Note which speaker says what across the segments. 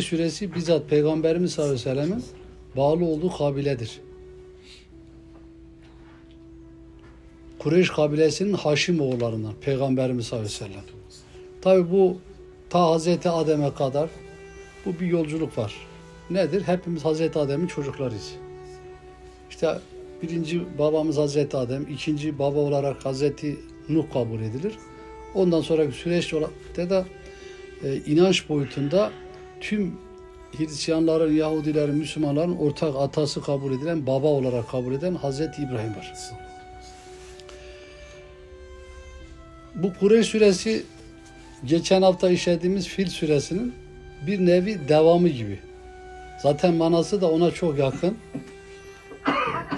Speaker 1: suresi bizzat Peygamberimiz sallallahu aleyhi ve sellem'in bağlı olduğu kabiledir. Kureyş kabilesinin Haşim oğullarından Peygamberimiz sallallahu aleyhi ve sellem. Tabi bu ta Hazreti Adem'e kadar bu bir yolculuk var. Nedir? Hepimiz Hazreti Adem'in çocuklarıyız. İşte birinci babamız Hazreti Adem, ikinci baba olarak Hazreti Nuh kabul edilir. Ondan sonraki süreç olarak da e, inanç boyutunda tüm Hristiyanların, Yahudilerin, Müslümanların ortak atası kabul edilen, baba olarak kabul eden Hazreti İbrahim var. Bu Kureyş suresi geçen hafta işlediğimiz Fil suresinin bir nevi devamı gibi. Zaten manası da ona çok yakın.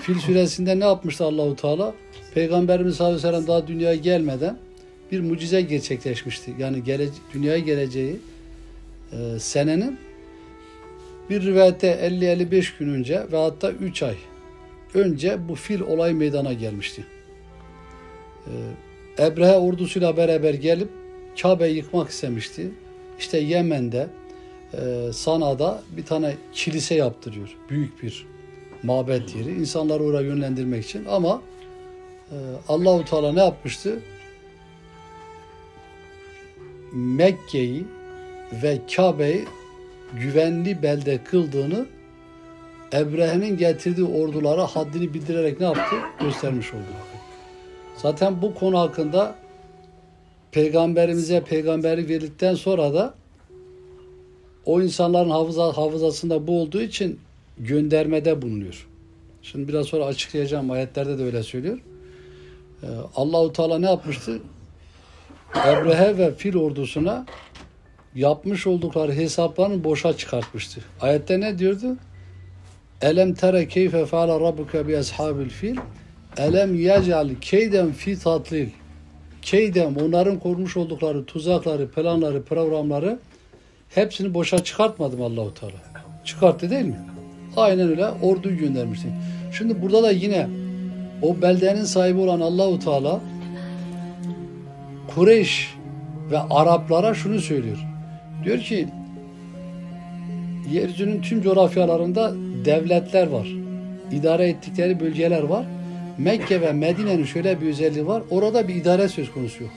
Speaker 1: Fil suresinde ne yapmıştı Allahu Teala? Peygamberimiz sallallahu aleyhi daha dünyaya gelmeden bir mucize gerçekleşmişti. Yani gele, dünyaya geleceği e, senenin bir rivayette 50-55 gün önce ve hatta 3 ay önce bu fil olay meydana gelmişti. E, Ebrehe ordusuyla beraber gelip Kabe'yi yıkmak istemişti. İşte Yemen'de e, Sana'da bir tane kilise yaptırıyor. Büyük bir mabet yeri. İnsanları oraya yönlendirmek için ama e, Allahu Teala ne yapmıştı? Mekke'yi ve Kabe'yi güvenli belde kıldığını Ebrehe'nin getirdiği ordulara haddini bildirerek ne yaptı? Göstermiş oldu. Zaten bu konu hakkında peygamberimize peygamberlik verildikten sonra da o insanların hafıza, hafızasında bu olduğu için göndermede bulunuyor. Şimdi biraz sonra açıklayacağım ayetlerde de öyle söylüyor. Ee, Allahu Teala ne yapmıştı? Ebrehe ve Fil ordusuna yapmış oldukları hesaplarını boşa çıkartmıştı. Ayette ne diyordu? Elem tere keyfe feala rabbuke bi ashabil fil elem yec'al keyden fi tatlil keydem onların kurmuş oldukları tuzakları, planları, programları hepsini boşa çıkartmadım Allahu Teala. Çıkarttı değil mi? Aynen öyle orduyu göndermişti. Şimdi burada da yine o beldenin sahibi olan Allahu Teala Kureyş ve Araplara şunu söylüyor. Diyor ki yeryüzünün tüm coğrafyalarında devletler var. İdare ettikleri bölgeler var. Mekke ve Medine'nin şöyle bir özelliği var. Orada bir idare söz konusu yok.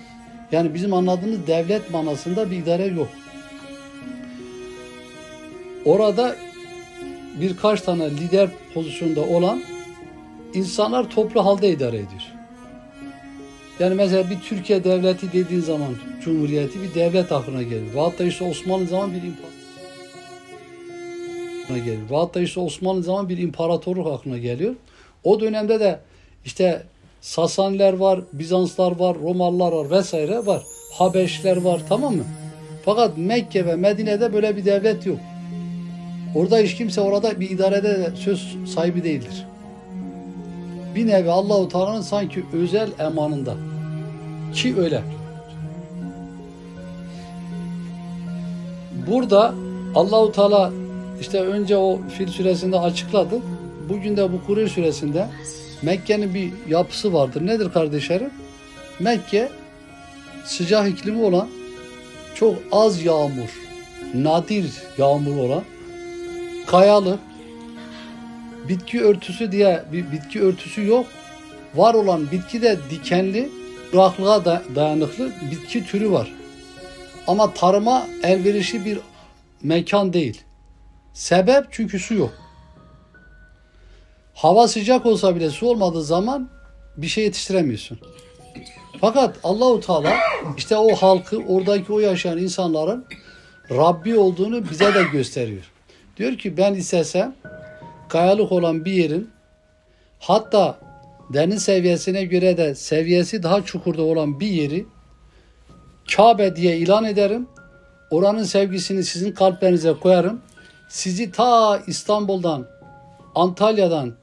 Speaker 1: Yani bizim anladığımız devlet manasında bir idare yok. Orada birkaç tane lider pozisyonda olan insanlar toplu halde idare ediyor. Yani mesela bir Türkiye devleti dediğin zaman Cumhuriyeti bir devlet aklına gelir. Ve hatta işte Osmanlı zaman bir imparatorluk gelir. Ve hatta işte Osmanlı zaman bir imparatorluk aklına geliyor. O dönemde de işte Sasaniler var, Bizanslar var, Romalılar var vesaire var. Habeşler var tamam mı? Fakat Mekke ve Medine'de böyle bir devlet yok. Orada hiç kimse orada bir idarede de söz sahibi değildir. Bir nevi Allahu Teala'nın sanki özel emanında. Ki öyle. Burada Allahu Teala işte önce o Fil suresinde açıkladı. Bugün de bu Kureyş suresinde Mekke'nin bir yapısı vardır. Nedir kardeşlerim? Mekke sıcak iklimi olan çok az yağmur, nadir yağmur olan kayalı bitki örtüsü diye bir bitki örtüsü yok. Var olan bitki de dikenli, kuraklığa da dayanıklı bitki türü var. Ama tarıma elverişli bir mekan değil. Sebep çünkü su yok. Hava sıcak olsa bile su olmadığı zaman bir şey yetiştiremiyorsun. Fakat Allahu Teala işte o halkı, oradaki o yaşayan insanların Rabbi olduğunu bize de gösteriyor. Diyor ki ben istesem kayalık olan bir yerin hatta deniz seviyesine göre de seviyesi daha çukurda olan bir yeri Kabe diye ilan ederim. Oranın sevgisini sizin kalplerinize koyarım. Sizi ta İstanbul'dan, Antalya'dan,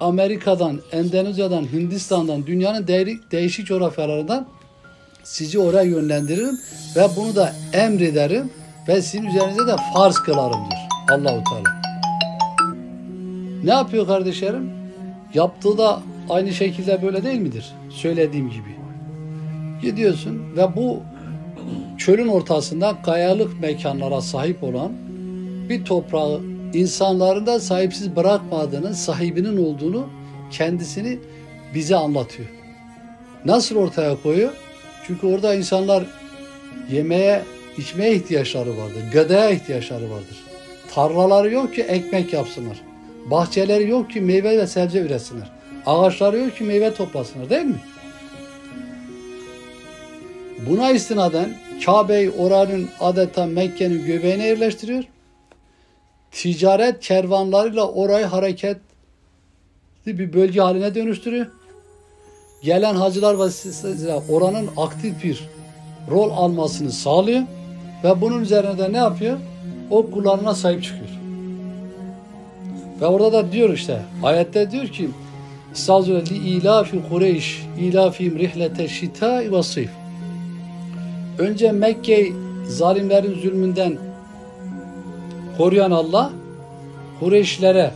Speaker 1: Amerika'dan, Endonezya'dan, Hindistan'dan, dünyanın değişik coğrafyalarından sizi oraya yönlendiririm ve bunu da emrederim ve sizin üzerinize de farz kılarım diyor Allahu Teala. Ne yapıyor kardeşlerim? Yaptığı da aynı şekilde böyle değil midir? Söylediğim gibi. Gidiyorsun ve bu çölün ortasında kayalık mekanlara sahip olan bir toprağı insanların da sahipsiz bırakmadığını, sahibinin olduğunu kendisini bize anlatıyor. Nasıl ortaya koyuyor? Çünkü orada insanlar yemeğe, içmeye ihtiyaçları vardır. Gıdaya ihtiyaçları vardır. Tarlaları yok ki ekmek yapsınlar. Bahçeleri yok ki meyve ve sebze üretsinler. Ağaçları yok ki meyve toplasınlar değil mi? Buna istinaden Kabe'yi oranın adeta Mekke'nin göbeğine yerleştiriyor. Ticaret kervanlarıyla orayı hareketli bir bölge haline dönüştürüyor. Gelen hacılar vasıtasıyla oranın aktif bir rol almasını sağlıyor ve bunun üzerine de ne yapıyor? O kullarına sahip çıkıyor. Ve orada da diyor işte ayette diyor ki Estağfirullah li ilafi Kureyş ilafim rihlete şita ve sayf. Önce Mekke zalimlerin zulmünden koruyan Allah Kureyşlere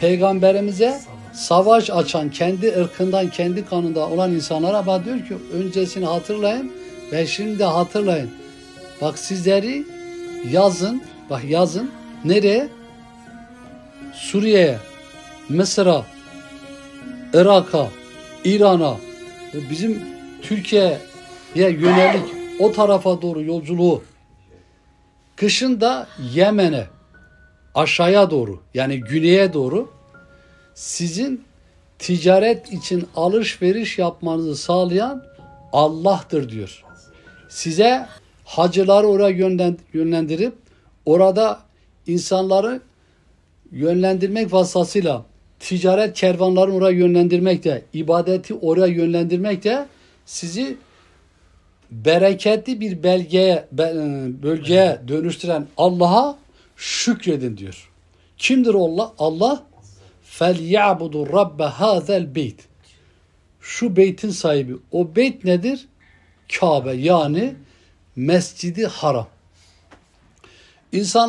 Speaker 1: peygamberimize savaş açan kendi ırkından kendi kanında olan insanlara bak diyor ki öncesini hatırlayın ve şimdi hatırlayın. Bak sizleri yazın bak yazın nereye? Suriye'ye, Mısır'a, Irak'a, İran'a, bizim Türkiye'ye yönelik o tarafa doğru yolculuğu kışın da Yemen'e aşağıya doğru yani güneye doğru sizin ticaret için alışveriş yapmanızı sağlayan Allah'tır diyor. Size hacıları oraya yönlendirip orada insanları yönlendirmek vasıtasıyla ticaret kervanlarını oraya yönlendirmek de, ibadeti oraya yönlendirmek de sizi bereketli bir belgeye, bölgeye dönüştüren Allah'a şükredin diyor. Kimdir Allah? Allah فَلْيَعْبُدُ رَبَّ هَذَا الْبَيْتِ Şu beytin sahibi. O beyt nedir? Kabe yani Mescidi Haram. İnsan